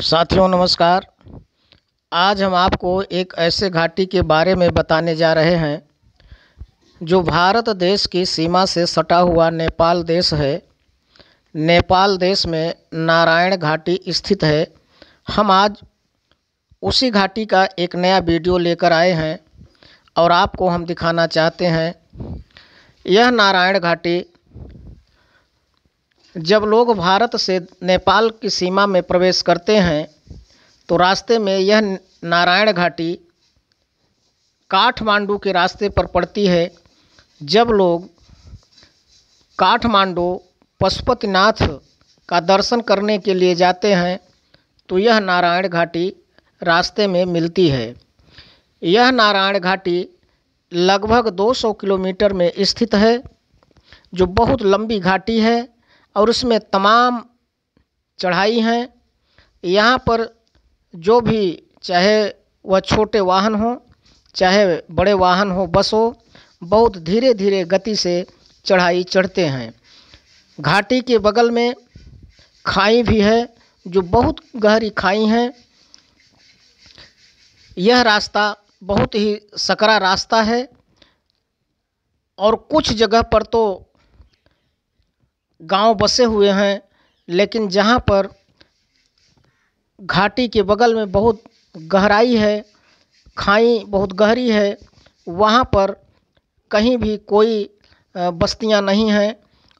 साथियों, नमस्कार। आज हम आपको एक ऐसे घाटी के बारे में बताने जा रहे हैं, जो भारत देश की सीमा से सटा हुआ नेपाल देश है। नेपाल देश में नारायण घाटी स्थित है। हम आज उसी घाटी का एक नया वीडियो लेकर आए हैं और आपको हम दिखाना चाहते हैं। यह नारायण घाटी जब लोग भारत से नेपाल की सीमा में प्रवेश करते हैं तो रास्ते में यह नारायण घाटी काठमांडू के रास्ते पर पड़ती है, जब लोग काठमांडू पशुपतिनाथ का दर्शन करने के लिए जाते हैं तो यह नारायण घाटी रास्ते में मिलती है। यह नारायण घाटी लगभग 200 किलोमीटर में स्थित है, जो बहुत लंबी घाटी है और उसमें तमाम चढ़ाई हैं। यहाँ पर जो भी चाहे वह छोटे वाहन हो, चाहे बड़े वाहन हो, बस हो, बहुत धीरे धीरे गति से चढ़ाई चढ़ते हैं। घाटी के बगल में खाई भी है, जो बहुत गहरी खाई हैं। यह रास्ता बहुत ही सकरा रास्ता है और कुछ जगह पर तो गाँव बसे हुए हैं, लेकिन जहाँ पर घाटी के बगल में बहुत गहराई है, खाई बहुत गहरी है, वहाँ पर कहीं भी कोई बस्तियाँ नहीं हैं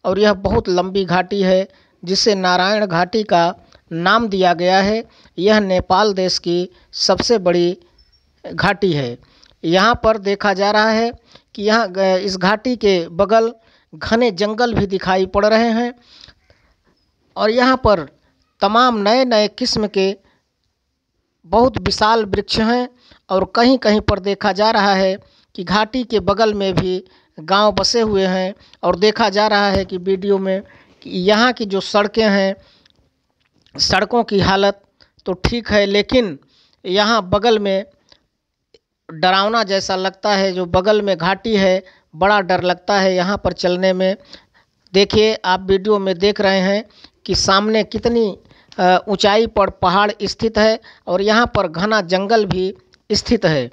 और यह बहुत लंबी घाटी है, जिसे नारायण घाटी का नाम दिया गया है। यह नेपाल देश की सबसे बड़ी घाटी है। यहाँ पर देखा जा रहा है कि यहाँ इस घाटी के बगल घने जंगल भी दिखाई पड़ रहे हैं और यहाँ पर तमाम नए नए किस्म के बहुत विशाल वृक्ष हैं और कहीं कहीं पर देखा जा रहा है कि घाटी के बगल में भी गाँव बसे हुए हैं और देखा जा रहा है कि वीडियो में कि यहाँ की जो सड़कें हैं, सड़कों की हालत तो ठीक है, लेकिन यहाँ बगल में डरावना जैसा लगता है, जो बगल में घाटी है बड़ा डर लगता है यहाँ पर चलने में। देखिए, आप वीडियो में देख रहे हैं कि सामने कितनी ऊंचाई पर पहाड़ स्थित है और यहाँ पर घना जंगल भी स्थित है।